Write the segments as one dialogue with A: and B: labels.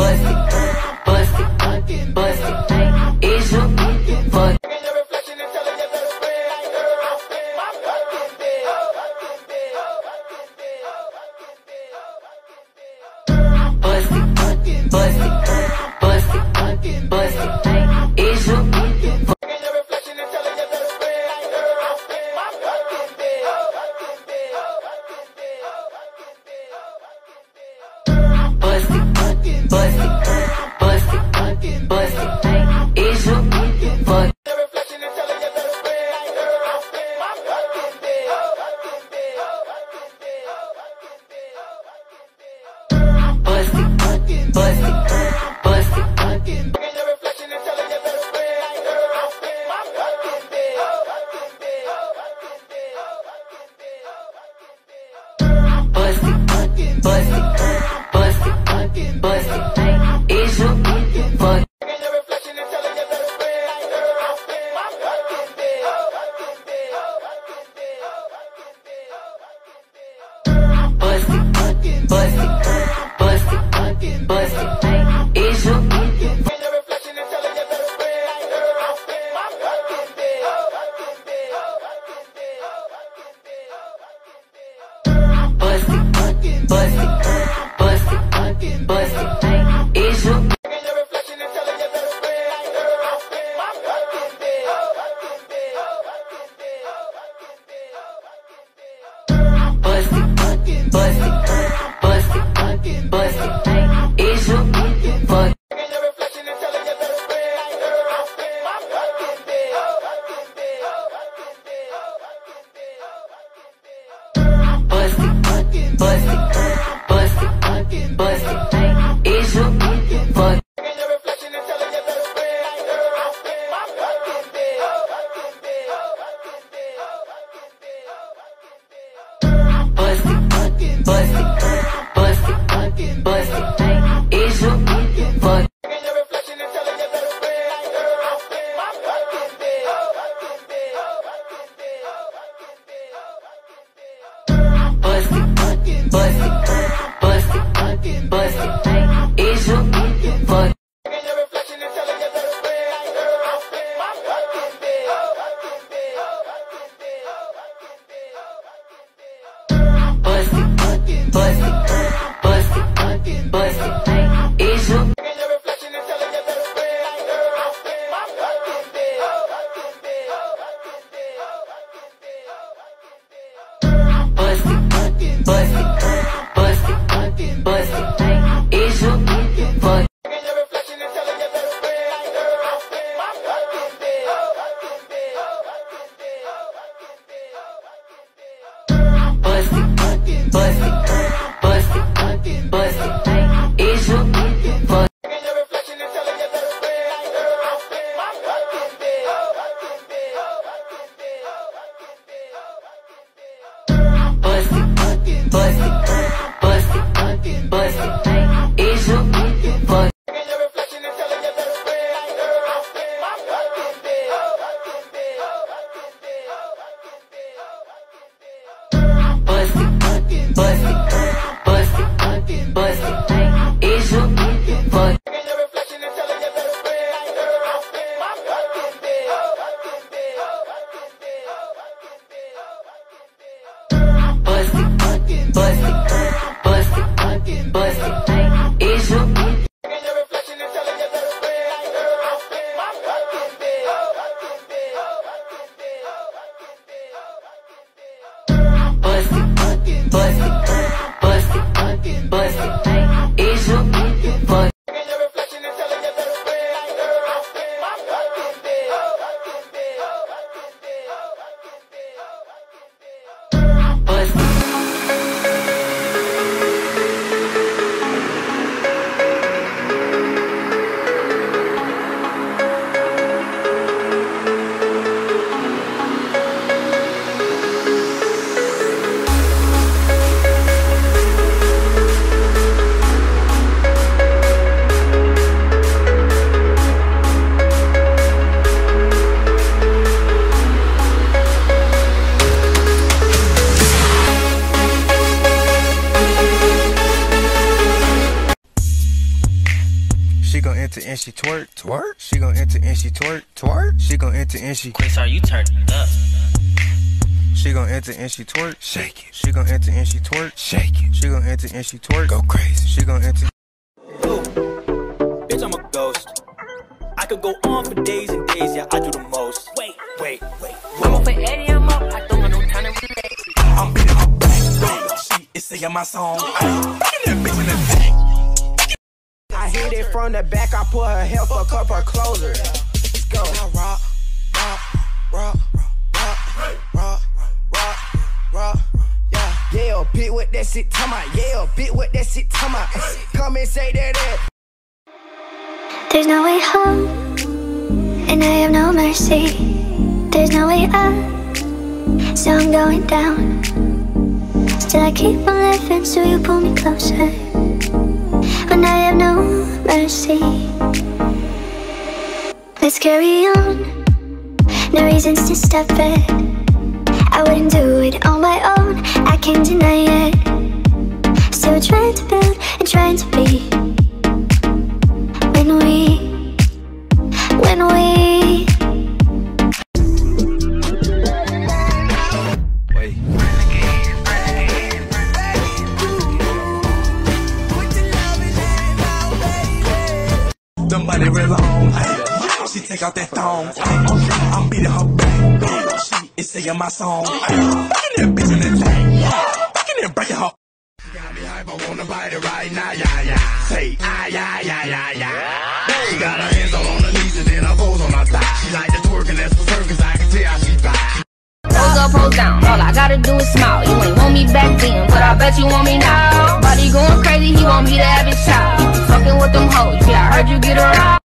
A: bust it, bust it, bust it. Is you fuck? Bust it, bust it, bust it, bust it, bust it. Is you fuck? Bust it, bust it, bust it, bust it, bust it. Is you? Bust it, bust it, bust it, bust it. Is you bust it, bust it, bust it, bust it. Is you fuck? Bust it, bust it, bust it, bust it, bust it, bust it. Is you fuck? Bust it, bust it, bust it, bust it. Bust it, bust it, bust it. Is you bust it, bust it,
B: and she twerk, twerk. She gon' enter and she twerk, twerk. She gon' enter and she.
C: Chris, are you turned up?
B: She gon' enter and she twerk, shake it. She gon' enter and she twerk, shake it. She gon' enter and she twerk, go crazy. She gon' enter.
D: Ooh, bitch, I'm a ghost. I could go on for days and days, yeah, I do the most. Wait, wait, wait.
A: I'm up for Eddie, I'm up. I don't got no time to relax.
D: I'm beating her back. She is singing my song. Ay, that bitch in the
E: from the back, I put her health, fuck up her closer. Let's go. Rock, rock, rock, rock, rock, rock, rock, yeah. Yeah, bit with that shit, come out. Yeah, bit with that shit, come out. Come and say that. that.
F: There's no way home, and I have no mercy. There's no way up, so I'm going down. Still, I keep on living, so you pull me closer. When I have no mercy, let's carry on. No reasons to stop it. I wouldn't do it on my own, I can't deny it. Still trying to build and trying to be
D: she take out that thong. I'm beating her back. She is singing my song. Ay, that bitch in the tank. In there breaking her. Got me hype, I wanna bite it right now, yeah, yeah. Say, ah, yeah, yeah, yeah, yeah. She got her hands all on her knees and then her toes on her thigh. She like to twerk and that's for certain 'cause I can tell she fine.
A: Pose up, pose down. All I gotta do is smile. You ain't want me back then, but I bet you want me now. Body going crazy, he want me to have his child. Fucking with them hoes, yeah, I heard you get around.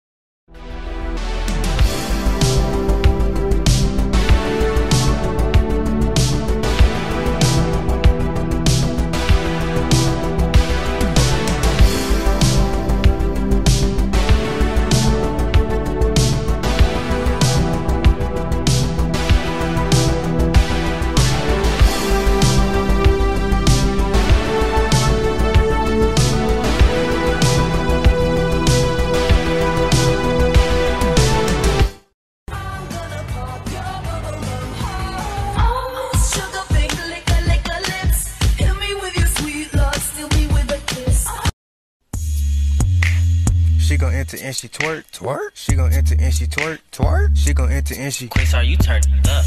B: Enter and she twerk, twerk. She gon' enter and she twerk, twerk. She gon' enter and she.
C: Chris, are you turned up?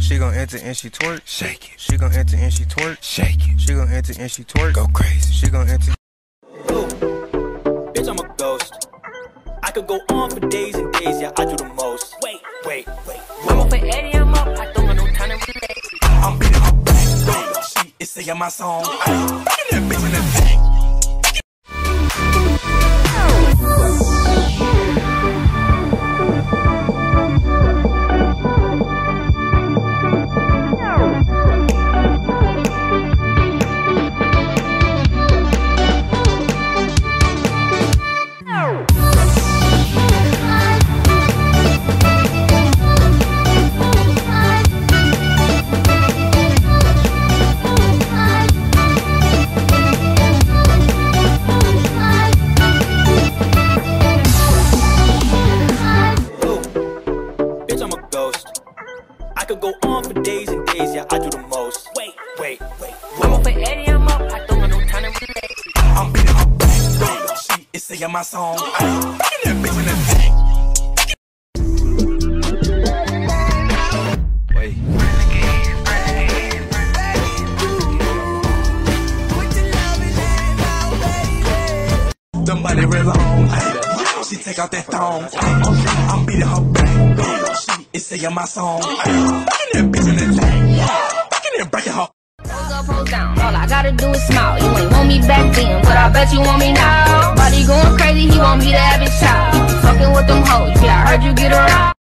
B: She gon' enter and she twerk, shake it. She gon' enter and she twerk, shake it. She gon' enter and she twerk, go crazy. She gon' enter.
D: Ooh, bitch, I'm a ghost. I could go on for days and days, yeah, I do the most. Wait, wait, wait.
A: I'm up for Eddie, I'm up. I don't got no time to relax.
D: I'm beating her back. She is singing my song. Uh-huh. Ay, that bitch in the singing my song. Ay, that bitch in the tank.
B: Wait.
D: The money real long. She take out that thong. I'm beating her back. She is singing my song. Ay, that bitch in the tank. Back in there breaking her.
A: Down. All I gotta do is smile. You ain't want me back then, but I bet you want me now. Body going crazy, he want me to have his child. Fucking with them hoes, yeah, I heard you get around.